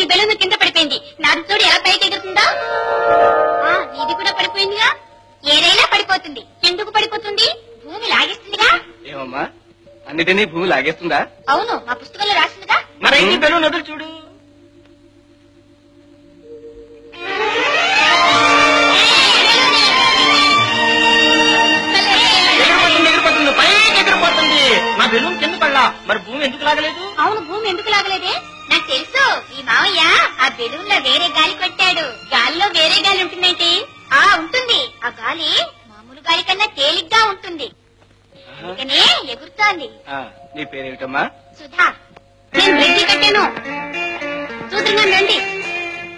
నీ బెలూన్ కింద పడిపోయింది. నాది చూడు ఎలా పైకి ఎగురుతుందో. నీది కూడా పడిపోయిందిగా. ఏదైనా పడిపోతుంది? ఎందుకు పడిపోతుంది? భూమి లాగేస్తుందిగా. ఏమమ్మా? అన్నిటినీ భూమి లాగేస్తుందా? అవును మా పుస్తకంలో రాసిందిగా మరి బెలూన్ వదులు చూడు. నా బెలూన్ కింద పడలా. మరి భూమి ఎందుకు లాగలేదు? అవును భూమి ఎందుకు లాగలేదే? నాకు తెలుసు ఈ మావయ్య ఆ బెలూన్లో వేరే గాలి కొట్టాడు. గాలిలో వేరే గాలి ఉంటుందేంటి? ఆ ఉంటుంది. ఆ గాలి మామూలు గాలి కన్నా తేలిగ్గా ఉంటుంది. అందుకనే ఎగురుతోంది. నీ పేరేమిటమ్మా? సుధా నేను బ్రిడ్జి కట్టాను. చూస్తున్నాను రండి.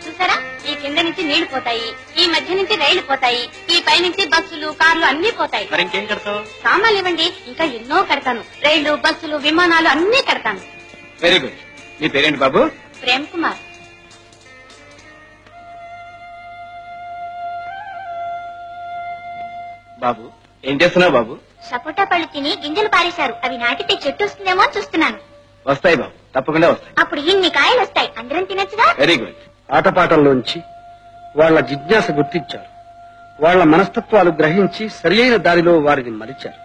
చూసారా? ఈ కింద నుంచి నీళ్ళు పోతాయి ఈ మధ్య నుంచి రైళ్ళు పోతాయి ఈ పై నుంచి బస్సులు కార్లు అన్ని పోతాయి. మరి ఇంకేం కడతావు? సామాన్లు ఇవ్వండి ఇంకా ఎన్నో కడతాను. రైళ్ళు బస్సులు విమానాలు అన్ని కడతాను. Very good. నీ పేరేంటి బాబు? ప్రేమ్ కుమార్. బాబు ఏం చేస్తున్నావు బాబు? సపోటా పళ్ళు తిని గింజలు పారేశారు. అవి నాటితే చెట్టు వస్తుందేమో అని చూస్తున్నాను. వస్తాయి బాబు తప్పకుండా వస్తాయి. అప్పుడు ఇన్ని కాయలు వస్తాయి. అందరం తినచ్చుగా? వెరీ గుడ్ ఆటపాటల్లోంచి వాళ్ళ జిజ్ఞాస గుర్తించారు. వాళ్ళ మనస్తత్వాలు గ్రహించి సరియైన దారిలో వారిని మరిచారు.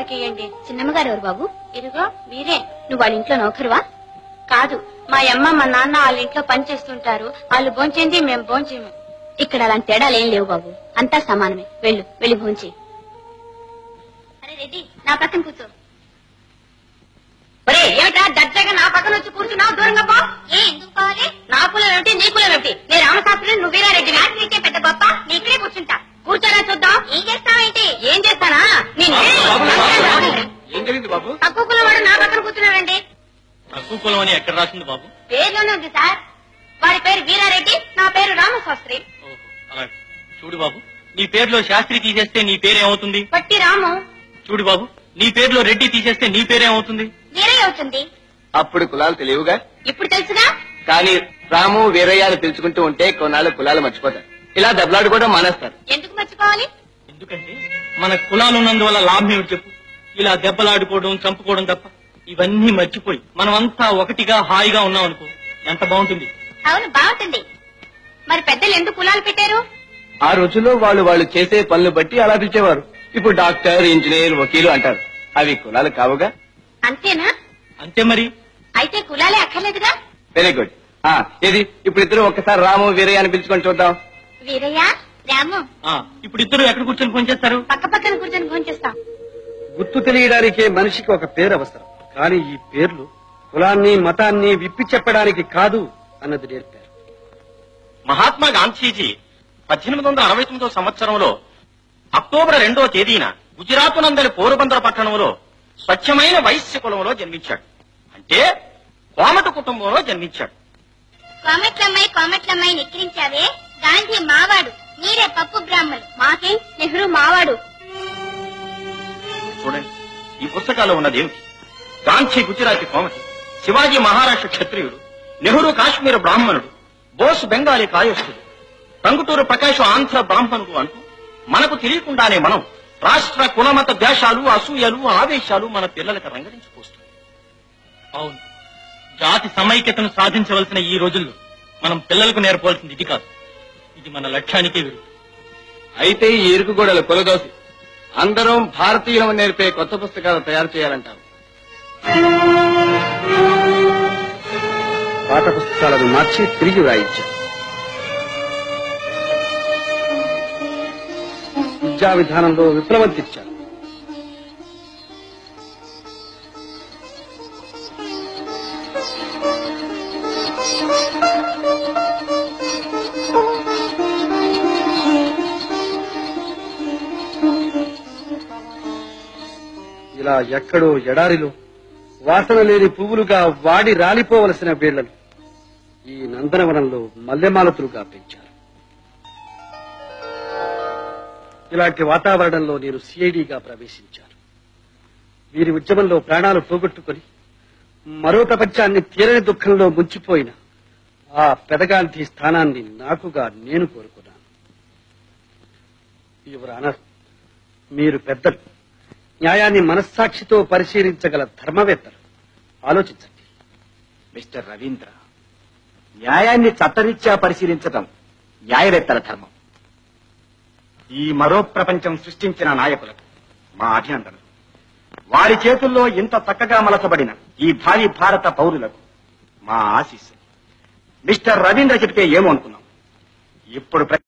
గారికి ఇవ్వండి చిన్నమ్మ గారు ఎవరు బాబు? ఇదిగో మీరే. నువ్వు వాళ్ళ ఇంట్లో నౌకరువా? కాదు మా అమ్మ మా నాన్న వాళ్ళ ఇంట్లో పని చేస్తుంటారు. వాళ్ళు భోంచేంది మేము భోంచేము ఇక్కడ అలాంటి తేడాలు ఏం లేవు బాబు. అంతా సమానమే. వెళ్ళు వెళ్ళి భోంచే అరే రెడ్డి నా పక్కన కూర్చో. ఒరే ఏమిట్రా దర్జాగా నా పక్కన వచ్చి కూర్చున్నావు దూరంగా పో ఏ ఎందుకు పోవాలి నా కులం ఏమిటి నీ కులం ఏమిటి నేను రామశాస్త్రి నువ్వు వీరా రెడ్డి నాకు నీకే పెద్ద గొప్ప నీ ఇక్కడే కూర్చుంటా కూర్చోరా చూద్దాం ఏం చేస్తావేంటి ఏం చేస్తానా నేను ఏం జరిగింది బాబు? తక్కువ కులం వాడు నా పక్కన కూర్చున్నాడండి. తక్కువ కులం అని ఎక్కడ రాసింది బాబు? పేరులోనే ఉంది సార్. వాడి పేరు వీరారెడ్డి నా పేరు రామశాస్త్రి. అలాగే. చూడు బాబు నీ పేరులో శాస్త్రి తీసేస్తే నీ పేరేమవుతుంది పట్టి రాము. చూడు బాబు నీ పేరులో రెడ్డి తీసేస్తే నీ పేరేమవుతుంది వీరయ్య అవుతుంది. అప్పుడు కులాలు తెలియవుగా? ఇప్పుడు తెలుసుగా? కానీ రాము వీరయ్య అని పిలుచుకుంటూ ఉంటే కొన్నాళ్ళు కులాలు మర్చిపోతారు. ఇలా దెబ్బలాడుకోవడం మానేస్తారు. ఎందుకు మర్చిపోవాలి? ఎందుకంటే మన కులాలు ఉన్నందువల్ల లాభం ఏమిటి చెప్పు? ఇలా దెబ్బలాడుకోవడం చంపుకోవడం తప్ప ఇవన్నీ మర్చిపోయి మనమంతా ఒకటిగా హాయిగా ఉన్నాం అనుకో ఎంత బాగుంటుంది? అవును బాగుంటుంది. మరి పెద్దలు ఎందుకు కులాలు పెట్టారు? ఆ రోజుల్లో వాళ్ళు వాళ్ళు చేసే పనులు బట్టి అలా పిలిచేవారు. ఇప్పుడు డాక్టర్ ఇంజనీర్ వకీలు అంటారు. అవి కులాలు కావుగా? అంతేనా? అంతే మరి. అయితే కులాలే అక్కర్లేదుగా? Very good. ఆ ఇది ఇప్పుడు ఇద్దరు ఒక్కసారి రాము వీరయ్య అని పిలుచుకొని చూద్దాం. వీరయ్య? రాము. ఆ ఇప్పుడు ఇద్దరు ఎక్కడ కూర్చొని ఫోన్ చేస్తారు? పక్క పక్కన కూర్చొని ఫోన్ చేస్తాం. గుర్తు తెలియడానికే మనిషికి ఒక పేరు అవసరం. కానీ ఈ పేర్లు కులాన్ని మతాన్ని విప్పి చెప్పడానికి కాదు అన్నది నేర్పారు మహాత్మా గాంధీజీ పద్దెనిమిది వందల అరవై తొమ్మిదో సంవత్సరంలో అక్టోబర్ రెండో తేదీన గుజరాత్ నందలి పోరుబందర పట్టణంలో స్వచ్ఛమైన వైశ్య కులంలో జన్మించాడు. అంటే కోమట కుటుంబంలో జన్మించాడు. కోమట్లమ్మాయి కోమట్లమ్మాయి నిక్కిరించావే గాంధీ మావాడు. మీరే పప్పు బ్రాహ్మణులు మాకేం? నెహ్రూ మావాడు. చూడండి ఈ పుస్తకాల్లో ఉన్నది ఏమిటి? గాంధీ గుజరాతీ కోమటి శివాజీ మహారాష్ట్ర క్షత్రియుడు నెహ్రూ కాశ్మీర బ్రాహ్మణుడు బోస్ బెంగాలీ కాయస్థుడు టంగుటూరు ప్రకాశ్ ఆంధ్ర బ్రాహ్మణుడు అంటూ మనకు తెలియకుండానే మనం రాష్ట్ర కులమత ద్వేషాలు అసూయలు ఆవేశాలు మన పిల్లలకు రంగరించిపోస్తుంది అవును. జాతి సమైక్యతను సాధించవలసిన ఈ రోజుల్లో మనం పిల్లలకు నేర్పవలసింది ఇది కాదు. ఇది మన లక్ష్యానికి అయితే ఈ ఇరుకు గోడలు కొలదోసి అందరం భారతీయులం నేర్పే కొత్త పుస్తకాలు తయారు చేయాలంటారు. పాఠ పుస్తకాలను మార్చి తిరిగి రాయించారు విద్యా విధానంలో విప్లవం తెచ్చారు ఇలా ఎక్కడో ఎడారిలో వాసన లేని పువ్వులుగా వాడి రాలిపోవలసిన వీళ్ళను ఈ నందనవనంలో మల్లెమాలతులుగా పెంచారు ఇలాంటి వాతావరణంలో నేను సిఐడిగా ప్రవేశించాను. వీరి ఉద్యమంలో ప్రాణాలు పోగొట్టుకొని మరో ప్రపంచాన్ని తీరని దుఃఖంలో ముంచిపోయిన ఆ పెదగాంధీ స్థానాన్ని నాకుగా నేను కోరుకున్నాను. యువరానర్ మీరు పెద్దలు న్యాయాన్ని మనస్సాక్షితో పరిశీలించగల ధర్మవేత్తలు. ఆలోచించండి. మిస్టర్ రవీంద్ర న్యాయాన్ని చట్టరీత్యా పరిశీలించడం న్యాయవేత్తల ధర్మం. ఈ మరో ప్రపంచం సృష్టించిన నాయకులకు మా అభినందనలు. వారి చేతుల్లో ఇంత చక్కగా మలచబడిన ఈ భావి భారత పౌరులకు మా ఆశీస్సు మిస్టర్ రవీంద్ర చెప్తే ఏమో అనుకున్నాం. ఇప్పుడు